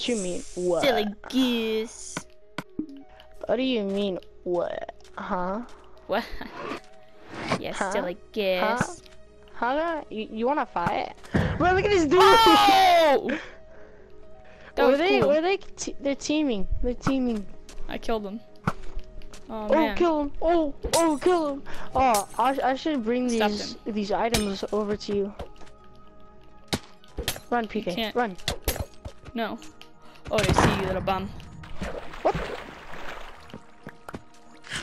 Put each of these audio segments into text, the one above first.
What you mean? What? Silly goose. What do you mean? What? Huh? What? yes, Huh? silly goose. Huh? Huh? You, you wanna fight? Bro, look at this dude! Oh! That were they? cool. Were they? Te they're teaming. They're teaming. I killed them. Oh, Oh, man. kill him! Oh, oh, kill him! Oh, I, I should bring Stop these these items over to you. Run, PK. can't. Run. No. Oh, they see you, little bum. What?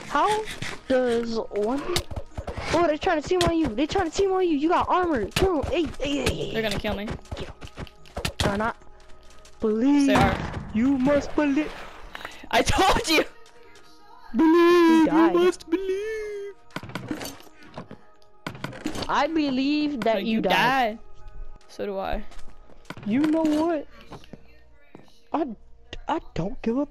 How does one? Oh, they're trying to team on you. They're trying to team on you. You got armor. Kill 'em. Hey, hey, hey, hey. They're gonna kill me. Do not believe. They are. You must believe. I told you! Believe. You must believe. I believe that But you, died. died. So do I. You know what? I, I don't give up.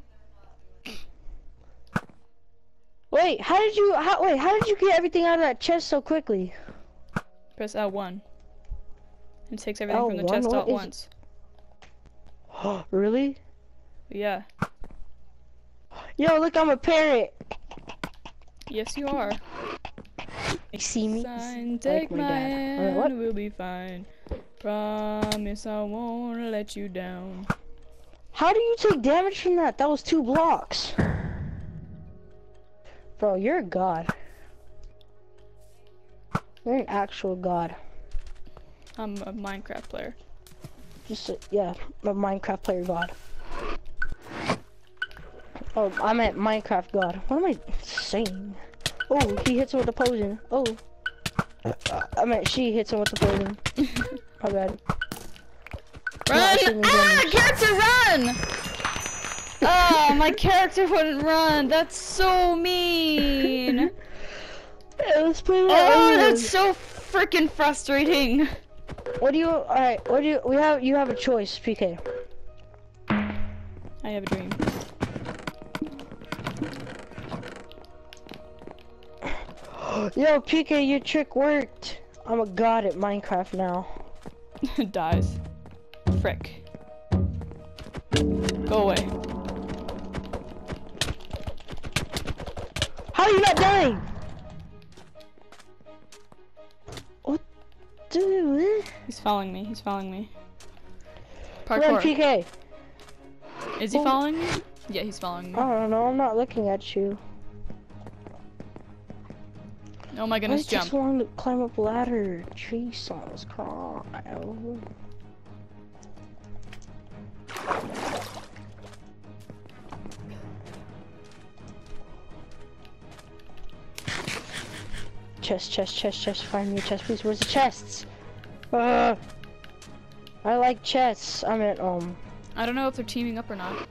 Wait, how did you? How, wait, how did you get everything out of that chest so quickly? Press L1. It takes everything from the chest all at is- once. really? Yeah. Yo, look, I'm a parrot. Yes, you are. You see me? Sign, Like my my, hand, Alright, we'll be fine. Promise I won't let you down. How do you take damage from that? That was two blocks. Bro, you're a god. You're an actual god. I'm a Minecraft player. Just a, yeah, a Minecraft player god. Oh, I'm meant Minecraft god. What am I saying? Oh, he hits him with the poison. Oh. Uh, uh. I meant she hits him with the poison. My bad. Run! taking Ah, damage. character run! Oh, my character wouldn't run. That's so mean. Hey, let's play with Oh, aliens. that's so freaking frustrating. What do you? All right. What do you? We have. You have a choice, PK. I have a dream. Yo, PK, your trick worked. I'm a god at Minecraft now. Dies. Frick. Go away. How are you not dying? What? Dude. He's following me. He's following me. Run, Parkour. PK. Is he Oh. following me? Yeah, he's following me. I don't know. I'm not looking at you. Oh my goodness, I goodness, just jump. wanted to climb up ladder. Jesus Christ. Chest, chest, chest, chest. Find me a chest, please. Where's the chests? Uh, I like chests. I'm at, um, I don't know if they're teaming up or not.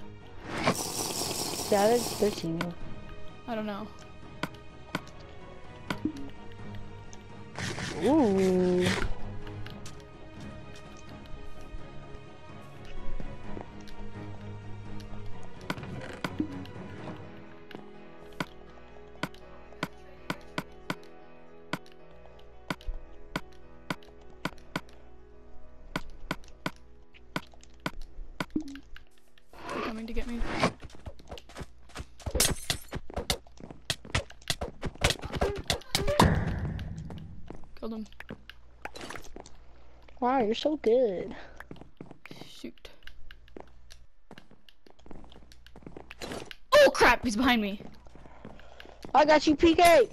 yeah, they're, they're teaming. I don't know. Ooh. Him. Wow, you're so good. Shoot. Oh crap! He's behind me. I got you, PK.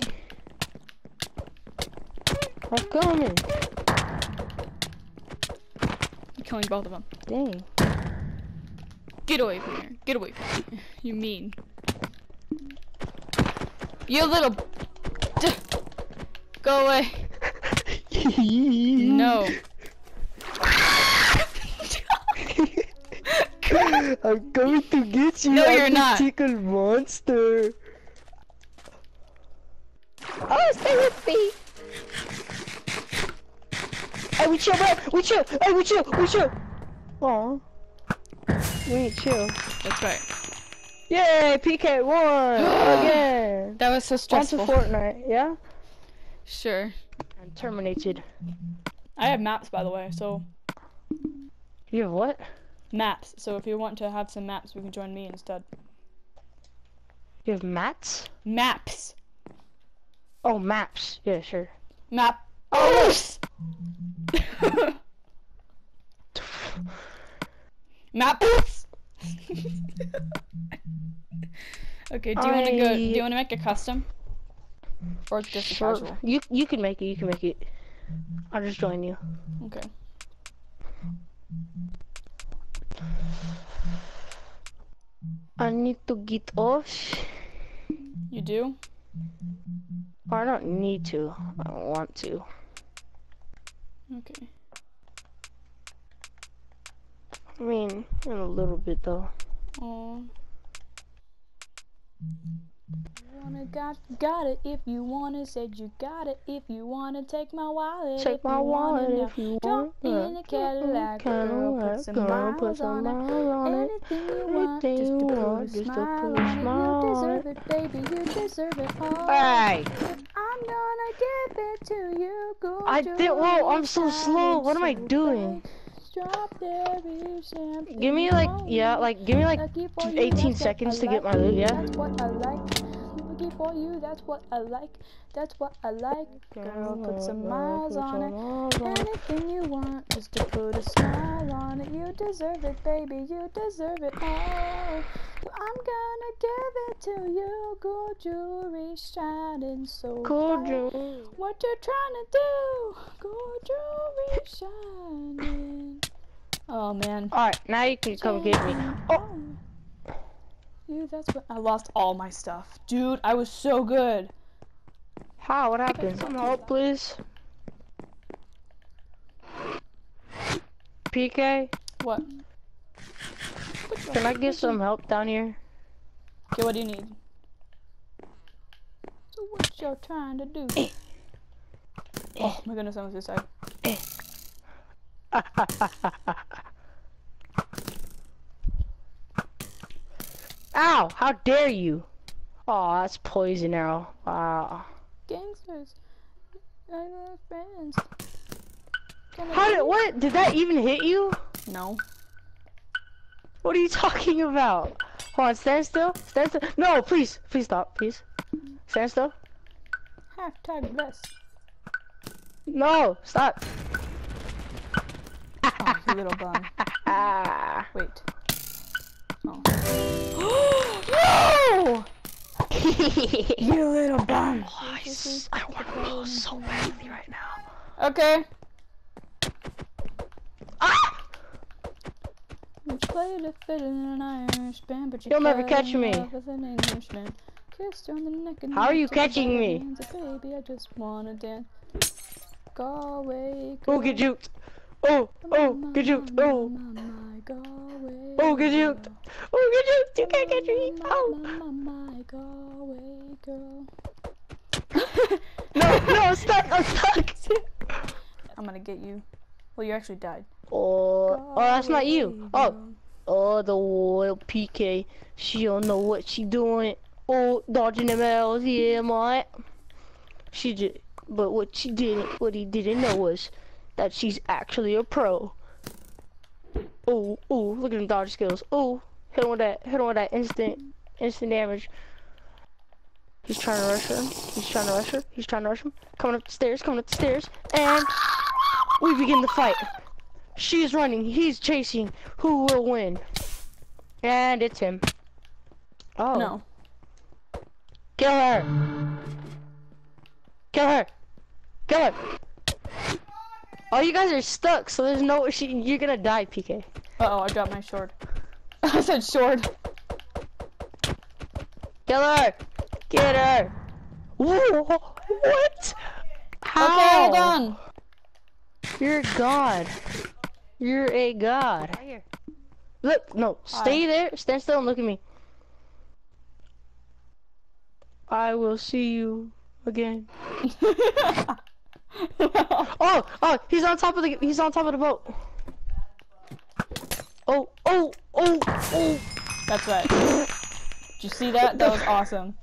I'm coming. I'm killing both of them. Dang. Get away from here. Get away from me. You mean. You little. Go away. No. I'm going to get you. No, you're a not. tickle monster. Oh, stay with me. Hey, we chill, bro. We chill. Hey, we chill. We chill. Aw. We ain't chill. That's right. Yay, PK won again. That was so stressful. Fortnite, yeah? Sure. I'm terminated. I have maps, by the way, so You have what? Maps. So if you want to have some maps, we can join me instead. You have mats? Maps. Oh, maps. Yeah, sure. Map. Oh, Maps. okay. Do you want to go? Do you want to make a custom? Or it's just a Sure. casual? You you can make it. You can make it. I'll just join you. Okay. I need to get off. You do? I don't need to. I don't want to. Okay. I mean, in a little bit though. Oh. Wanna got got it if you wanna said you got it if you wanna take my wallet Take if my you wanna wallet if you Jump want. in a Cadillac, girl, put some girl, put miles some on it. miles on it. Anything you want, Anything just you to put want, a just to smile put a on smile it. You on deserve it, baby. You deserve it all. Hey! I'm gonna give it to you. Go I did- whoa, I'm so slow. What am I doing? Give me like yeah, like give me like Lucky for you, 18 seconds to get my loot, yeah? That's what I like. Lucky for you, that's what I like. That's what I like. Girl, put some miles on it. Anything you want, just to put a smile on it. You deserve it, baby. You deserve it all. I'm gonna give it to you. Gold jewelry shining so Cool, bright. Drew. What you trying to do? Gold jewelry shining. Oh man. Alright, now you can come get me. Oh, Dude, that's what I lost all my stuff. Dude, I was so good. how? What happened? Some help, please. PK, What? can I get some help down here? Okay, what do you need? So what you're trying to do? oh my goodness, I'm was this side. Ow! How dare you? Oh, that's poison arrow. Wow. Gangsters. I love friends. How did what? Did that even hit you? No. What are you talking about? Hold on, stand still. Stand still. No, please, please stop, please. Stand still. Hashtag bless. No, stop. Oh, little bum. Ah. Wait. Oh. no! You little bum. I want to roll so badly right now. Okay. Ah! You played a fiddle in an Irish band, but you You'll never catch me. an Kissed on the neck and How are you catching by the me? hands. Baby, I just wanna dance. Galway, Oh, get juked. Oh, oh, get juked. Oh, Galway, oh, get juked. Oh, get juked. You can't catch me. Oh. My, my, Galway girl. No, no, I'm stuck. I'm stuck. I'm gonna get you. Well, you actually died. Oh, oh, that's not you. Oh, oh, the royal PK. She don't know what she doing. Oh, dodging the mails, yeah, mate. She did, but what she didn't, what he didn't know was that she's actually a pro. Oh, oh, look at them dodge skills. Oh, hit him with that, hit him with that instant, instant damage. He's trying to rush her. He's trying to rush her. He's trying to rush him. Coming up the stairs, coming up the stairs, and we begin the fight. She's running. He's chasing. Who will win? And it's him. Oh. No. Kill her. Kill her. Kill her. Oh, you guys are stuck, so there's no. She, you're gonna die, PK. Uh oh, I dropped my sword. I said sword. Kill her. Get her. Whoa, what? How? Okay, hold on. You're a god. You're a god. Look, no, stay there. Stand still and look at me. I will see you again. Oh, oh, he's on top of the he's on top of the boat. Oh, oh, oh, oh. That's right. Did you see that? That was awesome.